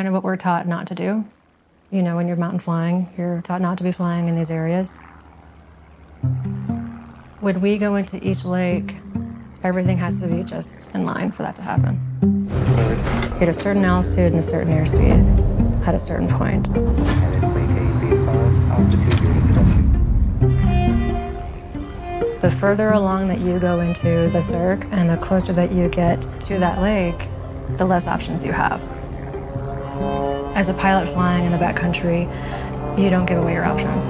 Kind of what we're taught not to do. You know, when you're mountain flying, you're taught not to be flying in these areas. When we go into each lake, everything has to be just in line for that to happen. At a certain altitude and a certain airspeed at a certain point. The further along that you go into the cirque and the closer that you get to that lake, the less options you have. As a pilot flying in the backcountry, you don't give away your options.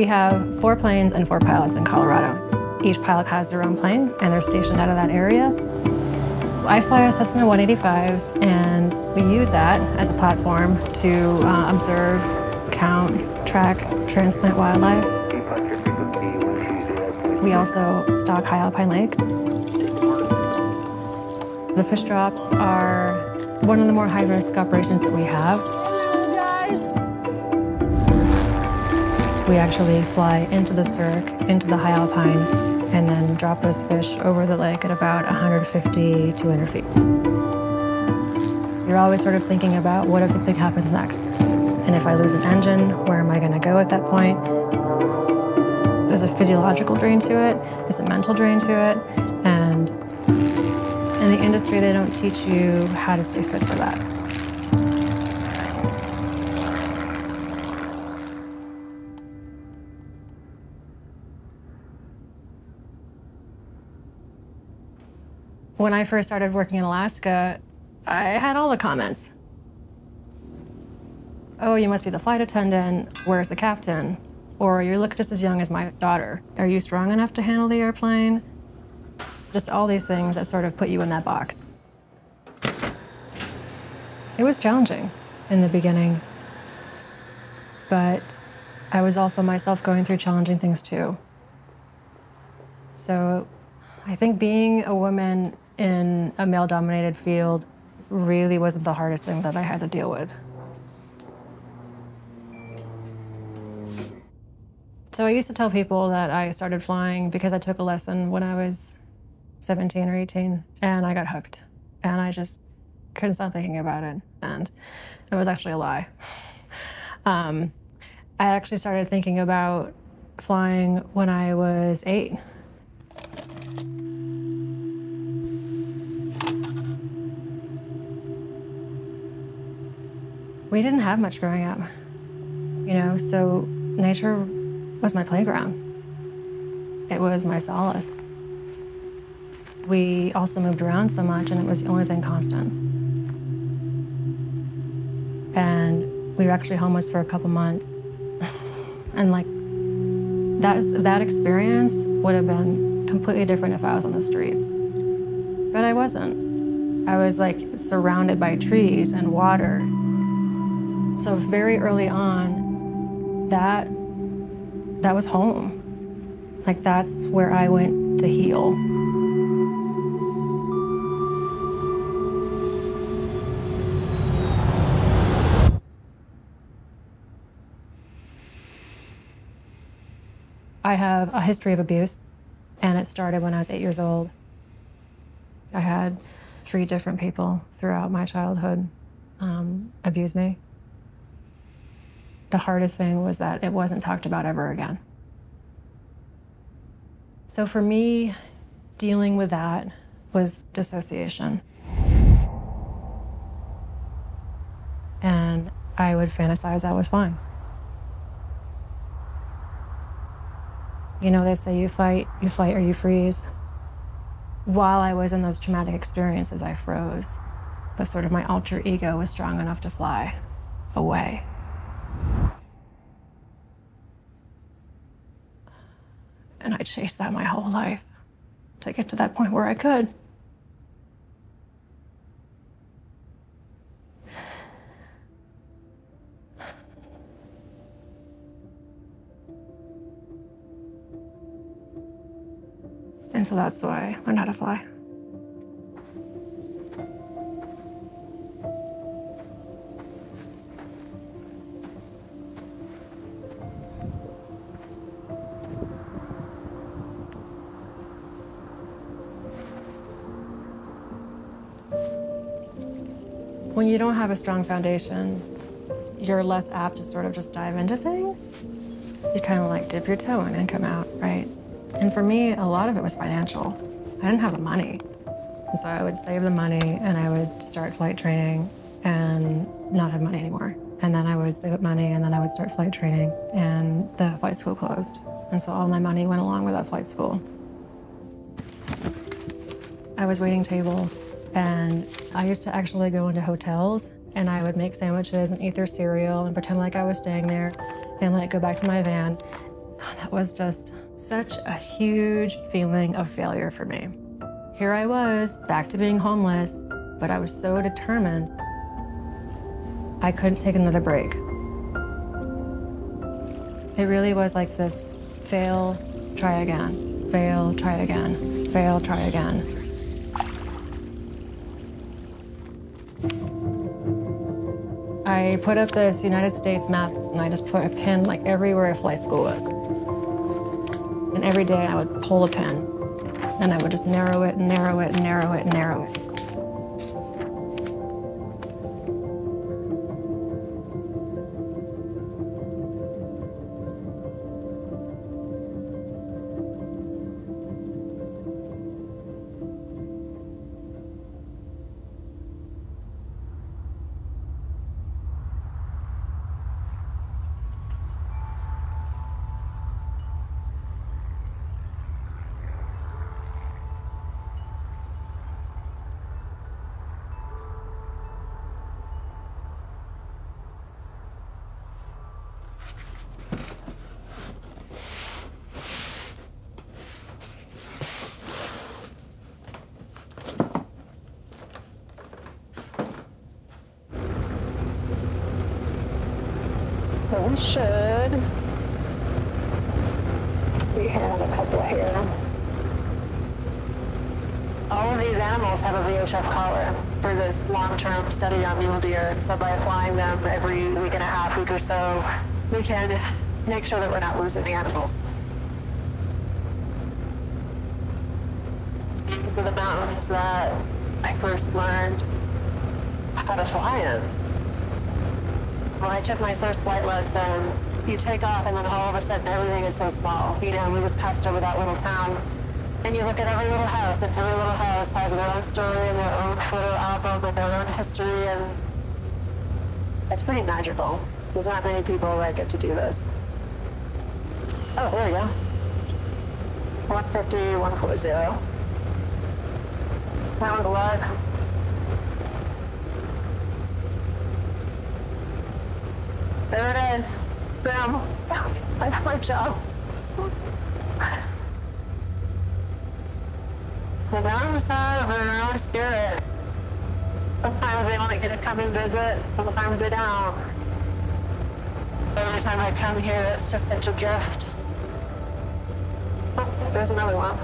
We have four planes and four pilots in Colorado. Each pilot has their own plane and they're stationed out of that area. I fly a Cessna 185 and we use that as a platform to uh, observe, count, track, transplant wildlife. We also stock high alpine lakes. The fish drops are one of the more high-risk operations that we have. We actually fly into the cirque, into the high alpine, and then drop those fish over the lake at about 150, 200 feet. You're always sort of thinking about what if something happens next? And if I lose an engine, where am I going to go at that point? There's a physiological drain to it, there's a mental drain to it, and in the industry, they don't teach you how to stay fit for that. When I first started working in Alaska, I had all the comments. Oh, you must be the flight attendant. Where's the captain? Or you look just as young as my daughter. Are you strong enough to handle the airplane? Just all these things that sort of put you in that box. It was challenging in the beginning, but I was also myself going through challenging things too. So I think being a woman in a male dominated field really wasn't the hardest thing that I had to deal with. So I used to tell people that I started flying because I took a lesson when I was 17 or 18 and I got hooked. And I just couldn't stop thinking about it. And it was actually a lie. um, I actually started thinking about flying when I was eight. We didn't have much growing up, you know, so nature was my playground. It was my solace. We also moved around so much, and it was the only thing constant. And we were actually homeless for a couple months. and like, that, that experience would have been completely different if I was on the streets. But I wasn't. I was like surrounded by trees and water so very early on, that that was home. Like that's where I went to heal. I have a history of abuse, and it started when I was eight years old. I had three different people throughout my childhood um, abuse me the hardest thing was that it wasn't talked about ever again. So for me, dealing with that was dissociation. And I would fantasize I was fine. You know, they say you fight, you fight or you freeze. while I was in those traumatic experiences, I froze. But sort of my alter ego was strong enough to fly away. And I chased that my whole life to get to that point where I could. And so that's why I learned how to fly. When you don't have a strong foundation, you're less apt to sort of just dive into things. You kind of like dip your toe in and come out, right? And for me, a lot of it was financial. I didn't have the money. And so I would save the money and I would start flight training and not have money anymore. And then I would save up money and then I would start flight training and the flight school closed. And so all my money went along with that flight school. I was waiting tables and I used to actually go into hotels and I would make sandwiches and eat their cereal and pretend like I was staying there and like go back to my van. That was just such a huge feeling of failure for me. Here I was, back to being homeless, but I was so determined I couldn't take another break. It really was like this fail, try again, fail, try again, fail, try again. I put up this United States map and I just put a pin like everywhere a flight school was. And every day I would pull a pin and I would just narrow it and narrow it and narrow it and narrow it. We should We have a couple here. All of these animals have a VHF collar for this long-term study on mule deer. So by applying them every week and a half, week or so, we can make sure that we're not losing the animals. These are the mountains that I first learned how to fly in. When I took my first flight lesson, you take off and then all of a sudden everything is so small. You know, we just passed over that little town. And you look at every little house, and every little house has their own story and their own photo album and their own history, and it's pretty magical. There's not many people that get to do this. Oh, there we go. 150, 140. That. There it is. Boom. I got my job. The mountains have their own spirit. Sometimes they want to get to come and visit, sometimes they don't. Every time I come here, it's just such a gift. Oh, there's another one.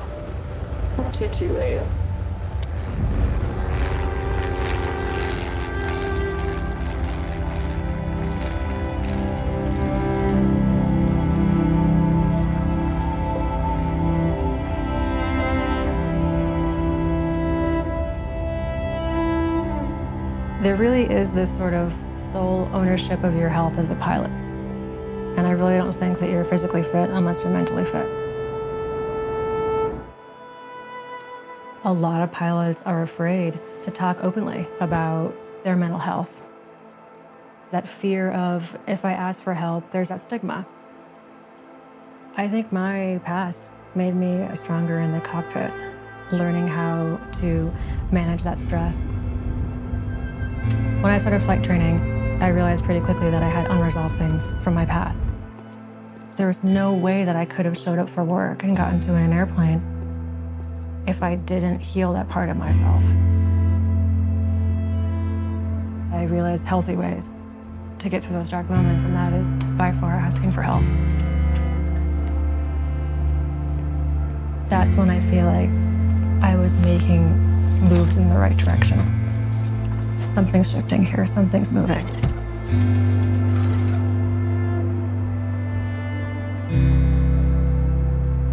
Too, too late. There really is this sort of sole ownership of your health as a pilot. And I really don't think that you're physically fit unless you're mentally fit. A lot of pilots are afraid to talk openly about their mental health. That fear of, if I ask for help, there's that stigma. I think my past made me stronger in the cockpit learning how to manage that stress. When I started flight training, I realized pretty quickly that I had unresolved things from my past. There was no way that I could have showed up for work and gotten to an airplane if I didn't heal that part of myself. I realized healthy ways to get through those dark moments, and that is by far asking for help. That's when I feel like I was making moves in the right direction. Something's shifting here, something's moving.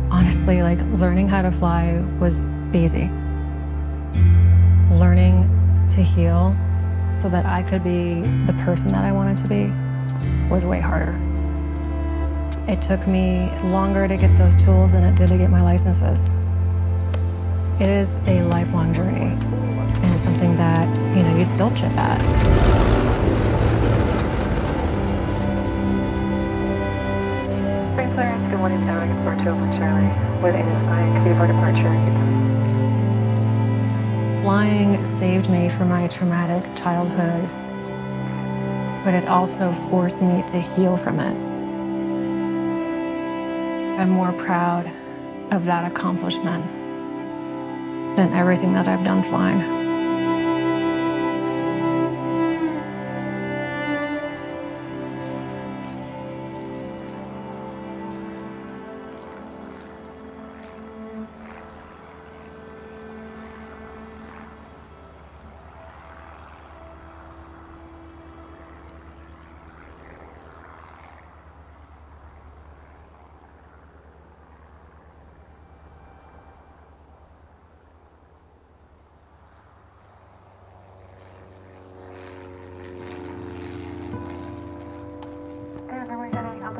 Honestly, like learning how to fly was easy. Learning to heal so that I could be the person that I wanted to be was way harder. It took me longer to get those tools than it did to get my licenses. It is a lifelong journey and something that, you know, you still chip at. Clearance, good morning, Tower, good for Oakland Charlie. With Anus Flying, departure, Flying saved me from my traumatic childhood, but it also forced me to heal from it. I'm more proud of that accomplishment than everything that I've done flying.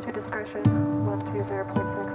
And then we're getting altitude discretion, 120.7.